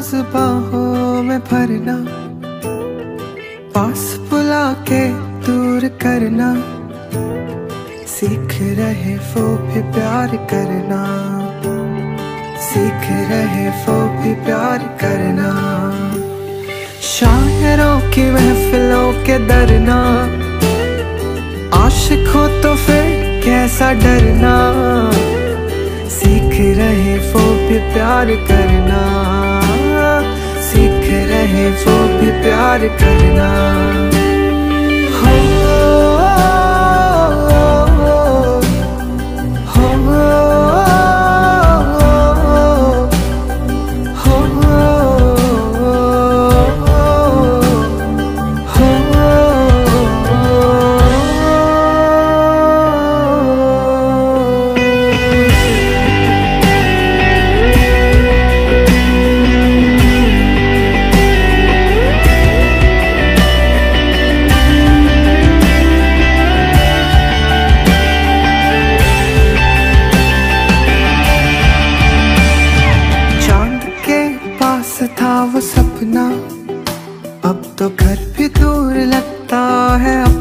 बाहों में भरना। पास बुला के दूर करना। सीख रहे वो भी प्यार करना। सीख रहे वो भी प्यार करना। शायरों की महफिलों के डरना आशिक हो तो फिर कैसा डरना। सीख रहे वो भी प्यार करना। वो भी प्यार करना।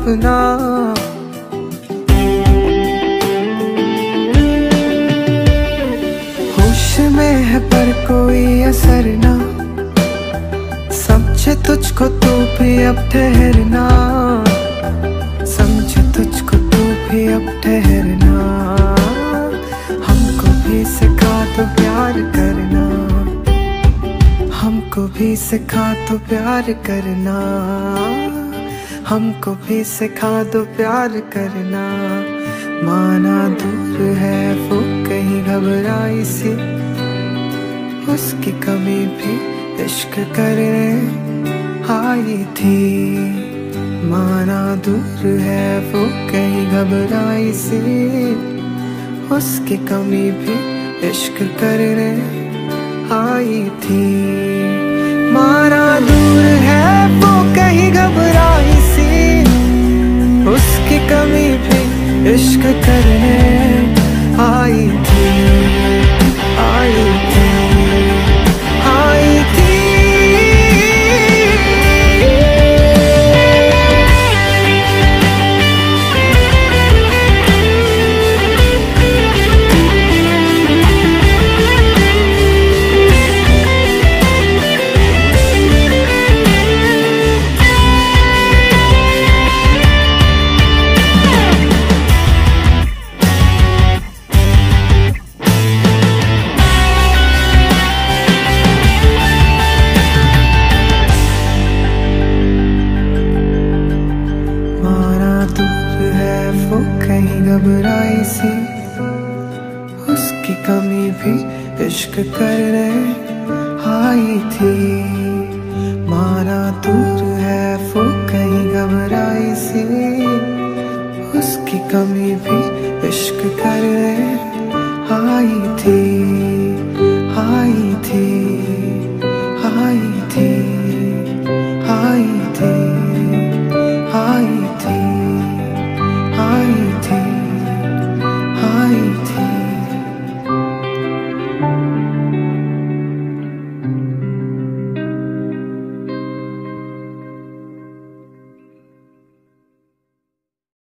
अपना। होश में है पर कोई असर ना। समझे तुझको तू भी अब ठहरना। समझे तुझको तू भी अब ठहरना। हमको भी सिखा तो प्यार करना। हमको भी सिखा तो प्यार करना। हमको भी सिखा दो प्यार करना। माना दूर है, वो कहीं घबराई सी। उसकी कमी भी इश्क करने आई थी। माना दूर है, वो कहीं घबराई सी। उसकी कमी भी इश्क करने आई थी। मारा कमी भी इश्क करने आई थी। नहीं घबराई सी। उसकी कमी भी इश्क कर रहे आई थी। माना दूर है वो कहीं घबराई सी। उसकी कमी भी इश्क कर रहे आई थी आई थी।